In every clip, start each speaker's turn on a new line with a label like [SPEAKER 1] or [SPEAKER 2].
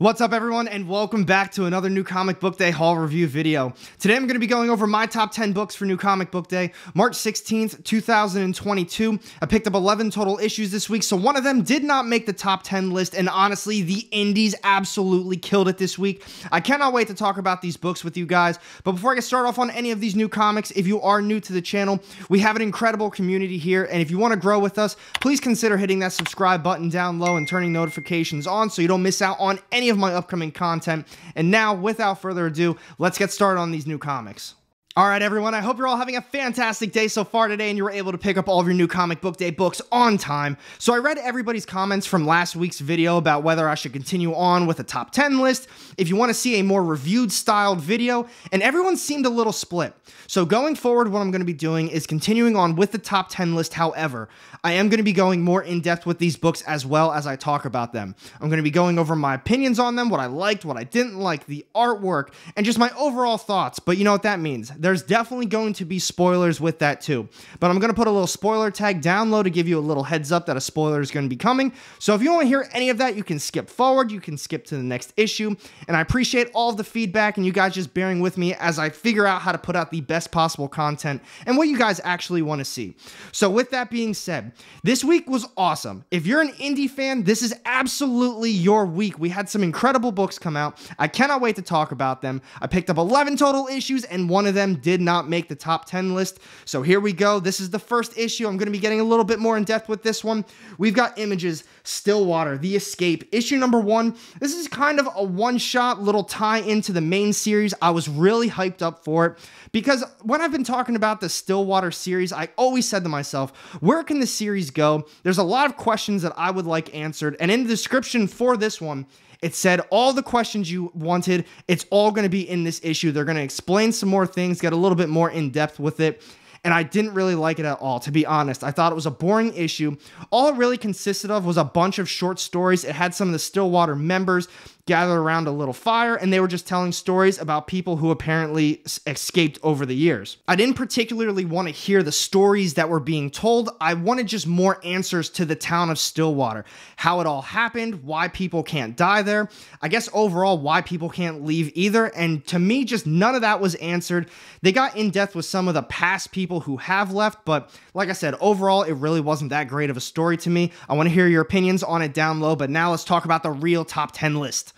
[SPEAKER 1] What's up everyone and welcome back to another New Comic Book Day haul review video. Today I'm going to be going over my top 10 books for New Comic Book Day, March 16th, 2022. I picked up 11 total issues this week, so one of them did not make the top 10 list, and honestly, the indies absolutely killed it this week. I cannot wait to talk about these books with you guys, but before I get started off on any of these new comics, if you are new to the channel, we have an incredible community here, and if you want to grow with us, please consider hitting that subscribe button down low and turning notifications on so you don't miss out on any of my upcoming content. And now, without further ado, let's get started on these new comics. All right, everyone, I hope you're all having a fantastic day so far today and you were able to pick up all of your new comic book day books on time. So I read everybody's comments from last week's video about whether I should continue on with a top 10 list, if you want to see a more reviewed styled video, and everyone seemed a little split. So going forward, what I'm going to be doing is continuing on with the top 10 list. However, I am going to be going more in depth with these books as well as I talk about them. I'm going to be going over my opinions on them, what I liked, what I didn't like, the artwork, and just my overall thoughts. But you know what that means there's definitely going to be spoilers with that too. But I'm going to put a little spoiler tag down low to give you a little heads up that a spoiler is going to be coming. So if you want to hear any of that, you can skip forward, you can skip to the next issue. And I appreciate all the feedback and you guys just bearing with me as I figure out how to put out the best possible content and what you guys actually want to see. So with that being said, this week was awesome. If you're an indie fan, this is absolutely your week. We had some incredible books come out. I cannot wait to talk about them. I picked up 11 total issues and one of them did not not make the top 10 list. So here we go. This is the first issue. I'm going to be getting a little bit more in depth with this one. We've got Image's, Stillwater, The Escape, issue number one. This is kind of a one shot little tie into the main series. I was really hyped up for it because when I've been talking about the Stillwater series, I always said to myself, where can the series go? There's a lot of questions that I would like answered. And in the description for this one, it said all the questions you wanted. It's all going to be in this issue. They're going to explain some more things, get a little bit more in depth with it and I didn't really like it at all, to be honest. I thought it was a boring issue. All it really consisted of was a bunch of short stories. It had some of the Stillwater members gathered around a little fire, and they were just telling stories about people who apparently escaped over the years. I didn't particularly want to hear the stories that were being told. I wanted just more answers to the town of Stillwater, how it all happened, why people can't die there. I guess overall, why people can't leave either. And to me, just none of that was answered. They got in depth with some of the past people who have left, but like I said, overall, it really wasn't that great of a story to me. I want to hear your opinions on it down low, but now let's talk about the real top 10 list.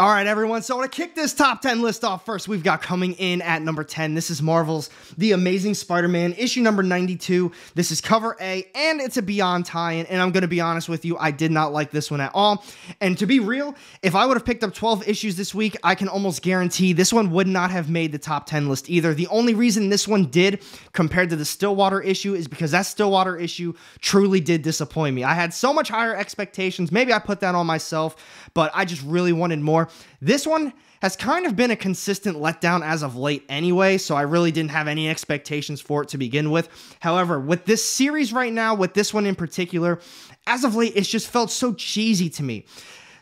[SPEAKER 1] All right, everyone. So I want to kick this top 10 list off first. We've got coming in at number 10. This is Marvel's The Amazing Spider-Man, issue number 92. This is cover A, and it's a Beyond tie-in. And I'm going to be honest with you, I did not like this one at all. And to be real, if I would have picked up 12 issues this week, I can almost guarantee this one would not have made the top 10 list either. The only reason this one did compared to the Stillwater issue is because that Stillwater issue truly did disappoint me. I had so much higher expectations. Maybe I put that on myself, but I just really wanted more. This one has kind of been a consistent letdown as of late anyway, so I really didn't have any expectations for it to begin with. However, with this series right now, with this one in particular, as of late, it's just felt so cheesy to me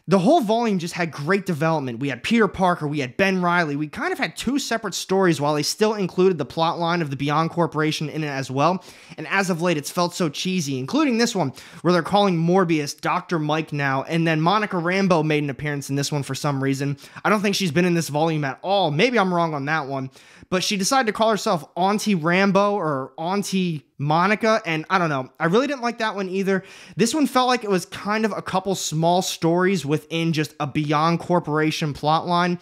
[SPEAKER 1] the whole volume just had great development. We had Peter Parker, we had Ben Reilly. We kind of had two separate stories while they still included the plot line of the Beyond Corporation in it as well. And as of late, it's felt so cheesy, including this one where they're calling Morbius Dr. Mike now. And then Monica Rambeau made an appearance in this one for some reason. I don't think she's been in this volume at all. Maybe I'm wrong on that one but she decided to call herself Auntie Rambeau or Auntie Monica, and I don't know. I really didn't like that one either. This one felt like it was kind of a couple small stories within just a Beyond Corporation plotline.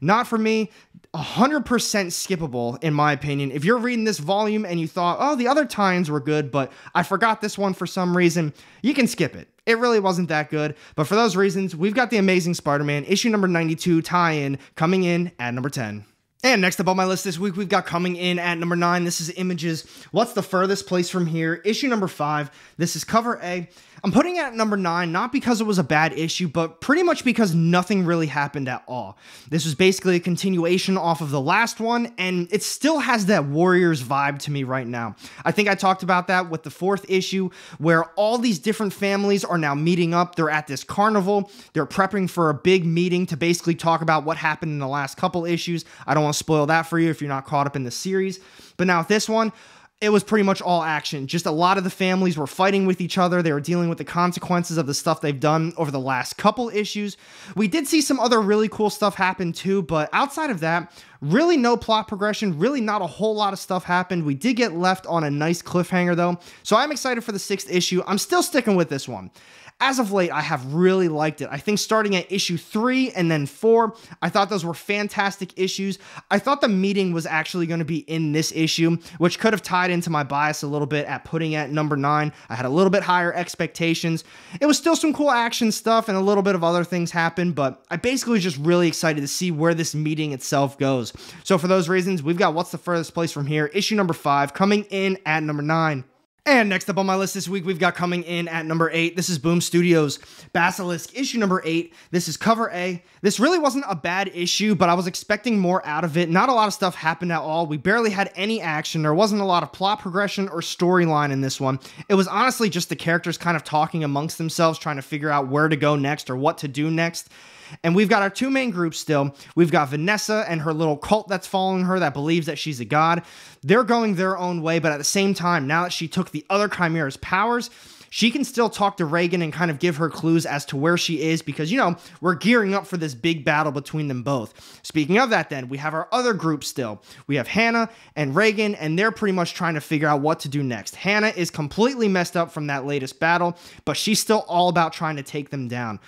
[SPEAKER 1] Not for me. 100% skippable, in my opinion. If you're reading this volume and you thought, oh, the other times were good, but I forgot this one for some reason, you can skip it. It really wasn't that good. But for those reasons, we've got The Amazing Spider Man, issue number 92 tie in, coming in at number 10. And next up on my list this week, we've got coming in at number nine. This is Image's. What's the furthest place from here? Issue number five. This is cover A. I'm putting it at number nine, not because it was a bad issue, but pretty much because nothing really happened at all. This was basically a continuation off of the last one, and it still has that Warriors vibe to me right now. I think I talked about that with the fourth issue, where all these different families are now meeting up. They're at this carnival. They're prepping for a big meeting to basically talk about what happened in the last couple issues. I don't want spoil that for you if you're not caught up in the series. But now with this one, it was pretty much all action. Just a lot of the families were fighting with each other. They were dealing with the consequences of the stuff they've done over the last couple issues. We did see some other really cool stuff happen too, but outside of that, really no plot progression. Really not a whole lot of stuff happened. We did get left on a nice cliffhanger though, so I'm excited for the sixth issue. I'm still sticking with this one as of late, I have really liked it. I think starting at issue three and then four, I thought those were fantastic issues. I thought the meeting was actually going to be in this issue, which could have tied into my bias a little bit at putting at number nine. I had a little bit higher expectations. It was still some cool action stuff and a little bit of other things happened, but I basically was just really excited to see where this meeting itself goes. So for those reasons, we've got What's the Furthest Place from Here, issue number five, coming in at number nine. And next up on my list this week, we've got coming in at number eight. This is Boom Studios Basilisk, issue number eight. This is cover A. This really wasn't a bad issue, but I was expecting more out of it. Not a lot of stuff happened at all. We barely had any action. There wasn't a lot of plot progression or storyline in this one. It was honestly just the characters kind of talking amongst themselves, trying to figure out where to go next or what to do next. And we've got our two main groups still. We've got Vanessa and her little cult that's following her that believes that she's a god. They're going their own way, but at the same time, now that she took the other Chimera's powers, she can still talk to Reagan and kind of give her clues as to where she is because, you know, we're gearing up for this big battle between them both. Speaking of that, then, we have our other group still. We have Hannah and Reagan, and they're pretty much trying to figure out what to do next. Hannah is completely messed up from that latest battle, but she's still all about trying to take them down.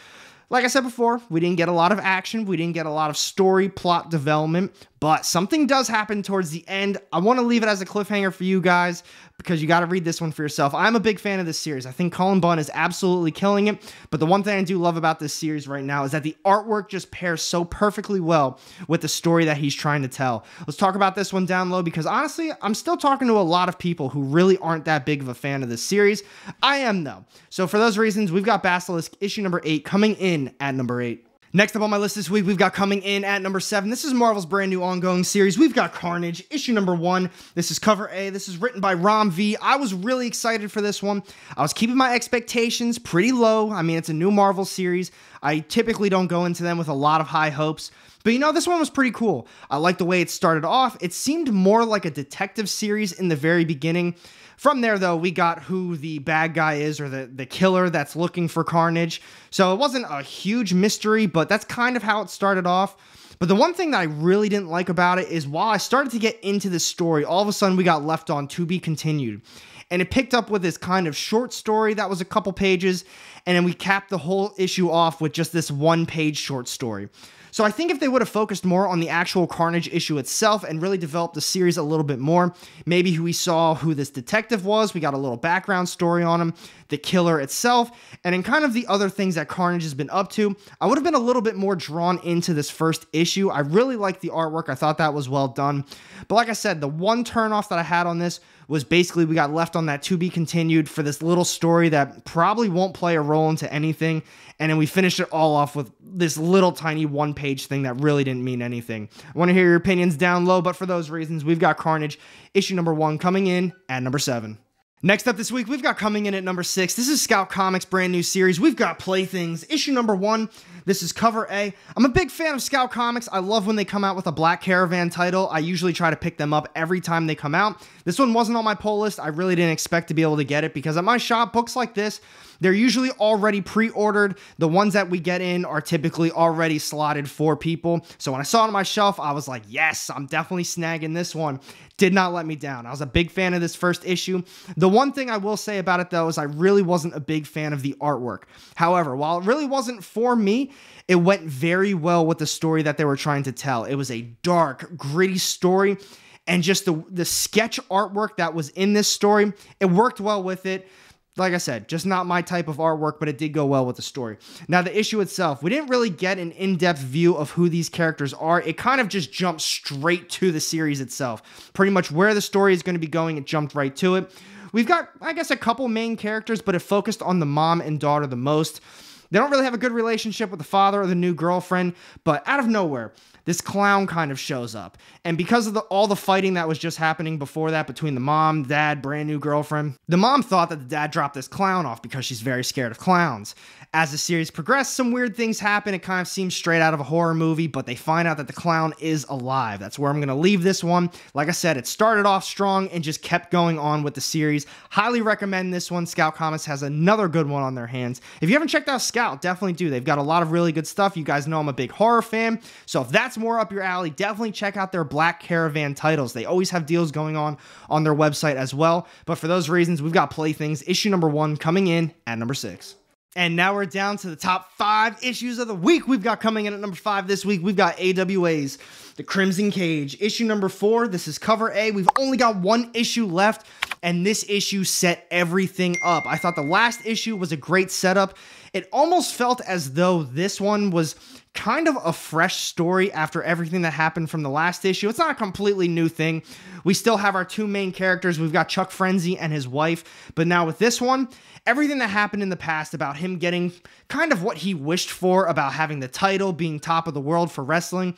[SPEAKER 1] Like I said before, we didn't get a lot of action, we didn't get a lot of story plot development, but something does happen towards the end. I want to leave it as a cliffhanger for you guys because you got to read this one for yourself. I'm a big fan of this series. I think Cullen Bunn is absolutely killing it. But the one thing I do love about this series right now is that the artwork just pairs so perfectly well with the story that he's trying to tell. Let's talk about this one down low because honestly, I'm still talking to a lot of people who really aren't that big of a fan of this series. I am though. So for those reasons, we've got Basilisk issue number eight coming in at number eight. Next up on my list this week, we've got coming in at number seven. This is Marvel's brand new ongoing series. We've got Carnage, issue number one. This is cover A. This is written by Ram V. I was really excited for this one. I was keeping my expectations pretty low. I mean, it's a new Marvel series. I typically don't go into them with a lot of high hopes. But you know, this one was pretty cool. I like the way it started off. It seemed more like a detective series in the very beginning. From there, though, we got who the bad guy is or the, the killer that's looking for Carnage. So it wasn't a huge mystery, but that's kind of how it started off. But the one thing that I really didn't like about it is while I started to get into this story, all of a sudden we got left on to be continued. And it picked up with this kind of short story that was a couple pages, and then we capped the whole issue off with just this one page short story. So I think if they would have focused more on the actual Carnage issue itself and really developed the series a little bit more, maybe we saw who this detective was, we got a little background story on him, the killer itself, and in kind of the other things that Carnage has been up to, I would have been a little bit more drawn into this first issue. I really liked the artwork. I thought that was well done. But like I said, the one turnoff that I had on this was basically we got left on that to be continued for this little story that probably won't play a role into anything. And then we finished it all off with this little tiny one page thing that really didn't mean anything. I want to hear your opinions down low, but for those reasons, we've got Carnage issue number one coming in at number seven. Next up this week, we've got coming in at number six. This is Scout Comics' brand new series. We've got Playthings, issue number one. This is cover A. I'm a big fan of Scout Comics. I love when they come out with a Black Caravan title. I usually try to pick them up every time they come out. This one wasn't on my pull list. I really didn't expect to be able to get it because at my shop, books like this, they're usually already pre-ordered. The ones that we get in are typically already slotted for people. So when I saw it on my shelf, I was like, yes, I'm definitely snagging this one. Did not let me down. I was a big fan of this first issue. The one thing I will say about it though is I really wasn't a big fan of the artwork. However, while it really wasn't for me, it went very well with the story that they were trying to tell. It was a dark, gritty story, and just the the sketch artwork that was in this story, it worked well with it. Like I said, just not my type of artwork, but it did go well with the story. Now, the issue itself, we didn't really get an in depth view of who these characters are. It kind of just jumped straight to the series itself. Pretty much where the story is going to be going, it jumped right to it. We've got, I guess, a couple main characters, but it focused on the mom and daughter the most. They don't really have a good relationship with the father or the new girlfriend, but out of nowhere, this clown kind of shows up. And because of the, all the fighting that was just happening before that between the mom, dad, brand new girlfriend, the mom thought that the dad dropped this clown off because she's very scared of clowns. As the series progressed, some weird things happen. It kind of seems straight out of a horror movie, but they find out that the clown is alive. That's where I'm going to leave this one. Like I said, it started off strong and just kept going on with the series. Highly recommend this one. Scout Comics has another good one on their hands. If you haven't checked out Scout, definitely do. They've got a lot of really good stuff. You guys know I'm a big horror fan, so if that's more up your alley, definitely check out their Black Caravan titles. They always have deals going on on their website as well. But for those reasons, we've got Playthings issue number one coming in at number six. And now we're down to the top five issues of the week. We've got coming in at number five this week. We've got AWA's The Crimson Cage, issue number four. This is cover A. We've only got one issue left, and this issue set everything up. I thought the last issue was a great setup. It almost felt as though this one was kind of a fresh story after everything that happened from the last issue. It's not a completely new thing. We still have our two main characters. We've got Chuck Frenzy and his wife, but now with this one, everything that happened in the past about him getting kind of what he wished for about having the title, being top of the world for wrestling.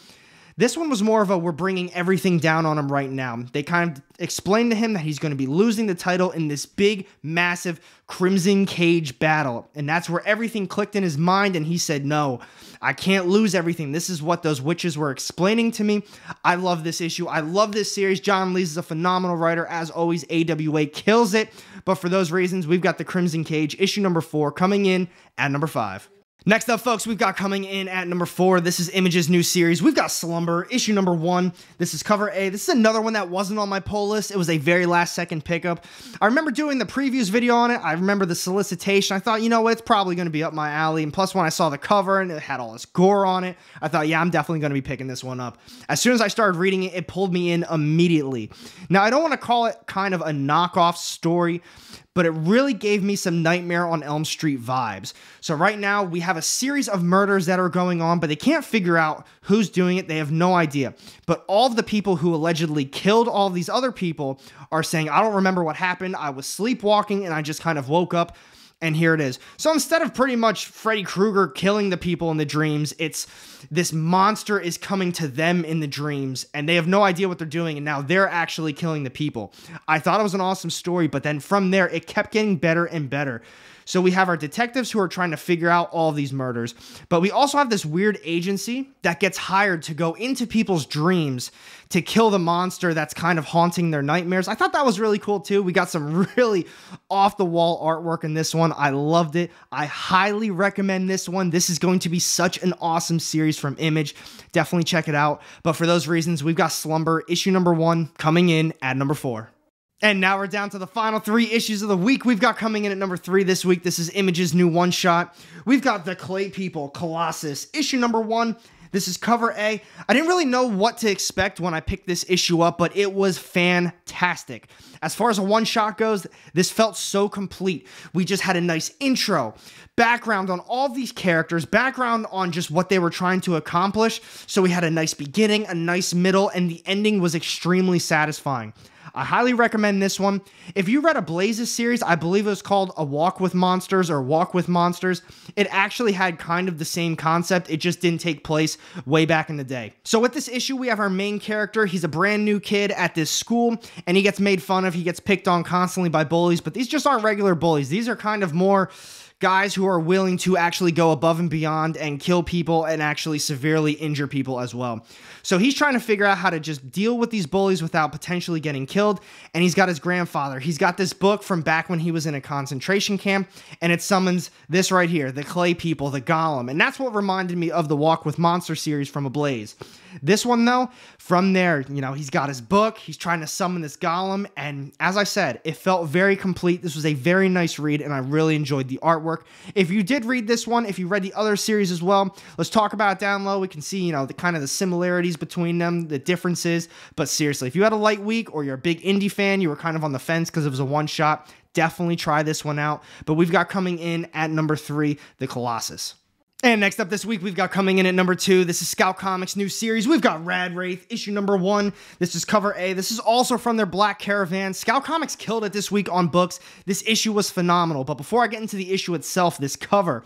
[SPEAKER 1] This one was more of a we're bringing everything down on him right now. They kind of explained to him that he's going to be losing the title in this big, massive Crimson Cage battle. And that's where everything clicked in his mind, and he said, No, I can't lose everything. This is what those witches were explaining to me. I love this issue. I love this series. John Lees is a phenomenal writer. As always, AWA kills it. But for those reasons, we've got the Crimson Cage, issue number four, coming in at number five. Next up, folks, we've got coming in at number four. This is Image's new series. We've got Slumber, issue number one. This is cover A. This is another one that wasn't on my pull list. It was a very last second pickup. I remember doing the previews video on it. I remember the solicitation. I thought, you know what, it's probably going to be up my alley. And plus, when I saw the cover and it had all this gore on it, I thought, yeah, I'm definitely going to be picking this one up. As soon as I started reading it, it pulled me in immediately. Now, I don't want to call it kind of a knockoff story but it really gave me some Nightmare on Elm Street vibes. So, right now, we have a series of murders that are going on, but they can't figure out who's doing it. They have no idea. But all of the people who allegedly killed all these other people are saying, I don't remember what happened. I was sleepwalking and I just kind of woke up and here it is. So instead of pretty much Freddy Krueger killing the people in the dreams, it's this monster is coming to them in the dreams and they have no idea what they're doing and now they're actually killing the people. I thought it was an awesome story, but then from there it kept getting better and better. So we have our detectives who are trying to figure out all these murders, but we also have this weird agency that gets hired to go into people's dreams to kill the monster that's kind of haunting their nightmares. I thought that was really cool too. We got some really off the wall artwork in this one. I loved it. I highly recommend this one. This is going to be such an awesome series from Image. Definitely check it out. But for those reasons, we've got Slumber issue number one coming in at number four. And now we're down to the final three issues of the week. We've got coming in at number three this week. This is Image's new one shot. We've got The Clay People Colossus, issue number one. This is cover A. I didn't really know what to expect when I picked this issue up, but it was fantastic. As far as a one shot goes, this felt so complete. We just had a nice intro, background on all these characters, background on just what they were trying to accomplish. So we had a nice beginning, a nice middle, and the ending was extremely satisfying. I highly recommend this one. If you read Ablaze's series, I believe it was called A Walk with Monsters or Walk with Monsters, it actually had kind of the same concept. It just didn't take place way back in the day. So with this issue, we have our main character. He's a brand new kid at this school and he gets made fun of. He gets picked on constantly by bullies, but these just aren't regular bullies. These are kind of more guys who are willing to actually go above and beyond and kill people and actually severely injure people as well. So he's trying to figure out how to just deal with these bullies without potentially getting killed. And he's got his grandfather. He's got this book from back when he was in a concentration camp, and it summons this right here the clay people, the golem. And that's what reminded me of the Walk with Monster series from Ablaze. This one, though, from there, you know, he's got his book, he's trying to summon this golem, and as I said, it felt very complete. This was a very nice read, and I really enjoyed the artwork. If you did read this one, if you read the other series as well, let's talk about it down low. We can see, you know, the kind of the similarities between them, the differences. But seriously, if you had a light week or you're a big indie fan, you were kind of on the fence because it was a one shot, definitely try this one out. But we've got coming in at number three, The Colossus. And next up this week, we've got coming in at number two. This is Scout Comics' new series. We've got Rad Wraith, issue number one. This is cover A. This is also from their Black Caravan. Scout Comics killed it this week on books. This issue was phenomenal. But before I get into the issue itself, this cover,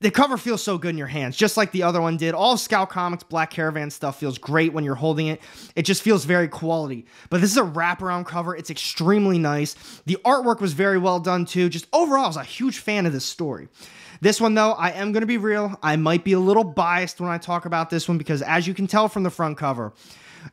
[SPEAKER 1] the cover feels so good in your hands, just like the other one did. All Scout Comics Black Caravan stuff feels great when you're holding it. It just feels very quality. But this is a wraparound cover. It's extremely nice. The artwork was very well done too. Just overall, I was a huge fan of this story. This one, though, I am going to be real. I might be a little biased when I talk about this one because, as you can tell from the front cover,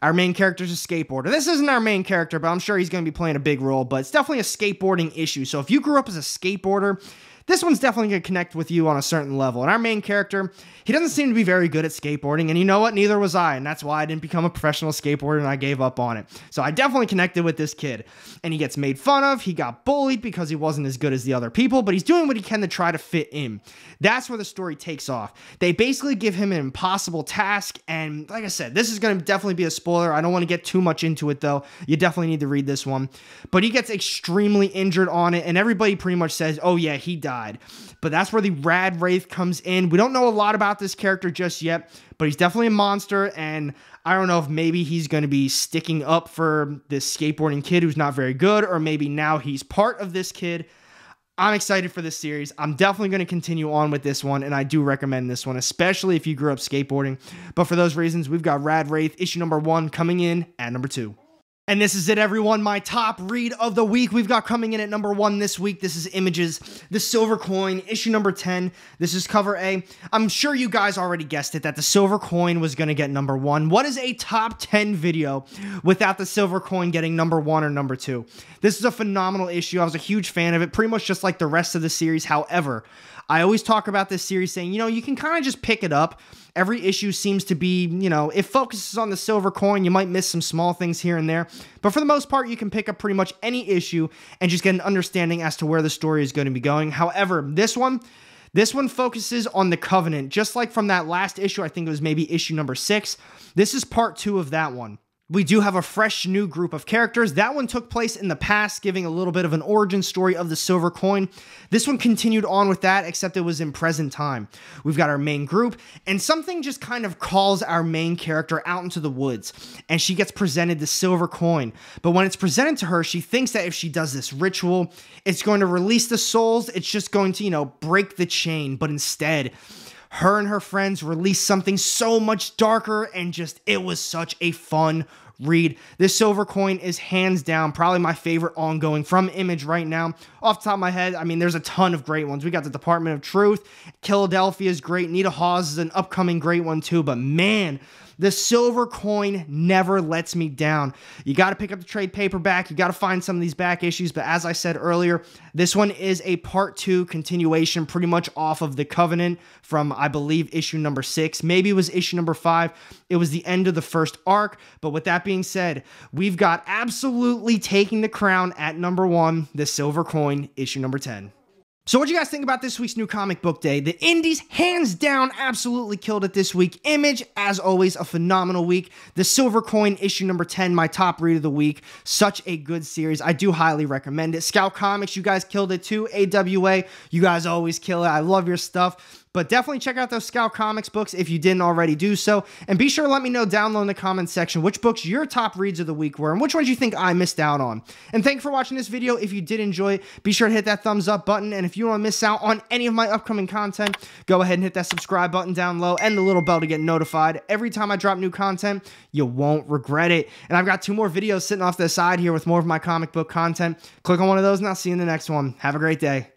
[SPEAKER 1] our main character is a skateboarder. This isn't our main character, but I'm sure he's going to be playing a big role. But it's definitely a skateboarding issue. So if you grew up as a skateboarder, this one's definitely going to connect with you on a certain level. And our main character, he doesn't seem to be very good at skateboarding. And you know what? Neither was I. And that's why I didn't become a professional skateboarder and I gave up on it. So I definitely connected with this kid. And he gets made fun of. He got bullied because he wasn't as good as the other people, but he's doing what he can to try to fit in. That's where the story takes off. They basically give him an impossible task. And like I said, this is going to definitely be a spoiler. I don't want to get too much into it though. You definitely need to read this one. But he gets extremely injured on it. And everybody pretty much says, oh yeah, he died But that's where the Rad Wraith comes in. We don't know a lot about this character just yet, but he's definitely a monster. And I don't know if maybe he's going to be sticking up for this skateboarding kid who's not very good, or maybe now he's part of this kid. I'm excited for this series. I'm definitely going to continue on with this one, and I do recommend this one, especially if you grew up skateboarding. But for those reasons, we've got Rad Wraith issue number one coming in at number two. And this is it, everyone. My top read of the week. We've got coming in at number one this week. This is Image's, The Silver Coin, issue number 10. This is cover A. I'm sure you guys already guessed it that the Silver Coin was going to get number one. What is a top 10 video without the Silver Coin getting number one or number two? This is a phenomenal issue. I was a huge fan of it, pretty much just like the rest of the series. However, I always talk about this series saying, you know, you can kind of just pick it up. Every issue seems to be, you know, it focuses on the silver coin. You might miss some small things here and there, but for the most part, you can pick up pretty much any issue and just get an understanding as to where the story is going to be going. However, this one, this one focuses on the Covenant, just like from that last issue. I think it was maybe issue number six. This is part two of that one. We do have a fresh new group of characters. That one took place in the past, giving a little bit of an origin story of the silver coin. This one continued on with that, except it was in present time. We've got our main group, and something just kind of calls our main character out into the woods, and she gets presented the silver coin. But when it's presented to her, she thinks that if she does this ritual, it's going to release the souls. It's just going to, you know, break the chain. But instead, her and her friends released something so much darker and just it was such a fun read. This silver coin is hands down probably my favorite ongoing from Image right now. Off the top of my head, I mean, there's a ton of great ones. We got the Department of Truth, Philadelphia is great, Nita Hawes is an upcoming great one too, but man, the silver coin never lets me down. You got to pick up the trade paperback. You got to find some of these back issues. But as I said earlier, this one is a part two continuation, pretty much off of The Covenant from, I believe, issue number six. Maybe it was issue number five. It was the end of the first arc. But with that being said, we've got absolutely taking the crown at number one, The Silver Coin, issue number 10. So what do you guys think about this week's new comic book day? The indies, hands down, absolutely killed it this week. Image, as always, a phenomenal week. The Silver Coin issue number 10, my top read of the week. Such a good series. I do highly recommend it. Scout Comics, you guys killed it too. AWA, you guys always kill it. I love your stuff. But definitely check out those Scout Comics books if you didn't already do so. And be sure to let me know down low in the comments section which books your top reads of the week were and which ones you think I missed out on. And thank you for watching this video. If you did enjoy it, be sure to hit that thumbs up button. And if you want to miss out on any of my upcoming content, go ahead and hit that subscribe button down low and the little bell to get notified. Every time I drop new content, you won't regret it. And I've got two more videos sitting off the side here with more of my comic book content. Click on one of those and I'll see you in the next one. Have a great day.